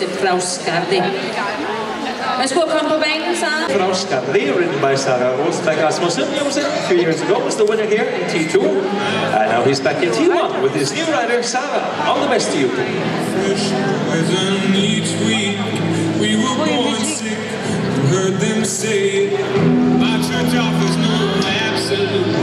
til frá Skarði. Værsgo at komme på banen, Sara. frá Skarði, written by Sarah Rosenberg Asmussen, music three years ago, was the winner here in T2. And now he's back in T1 with his new rider, Sarah. All the best to you. each week we were born sick. Heard them say my church offers no absolutes.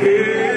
Amen.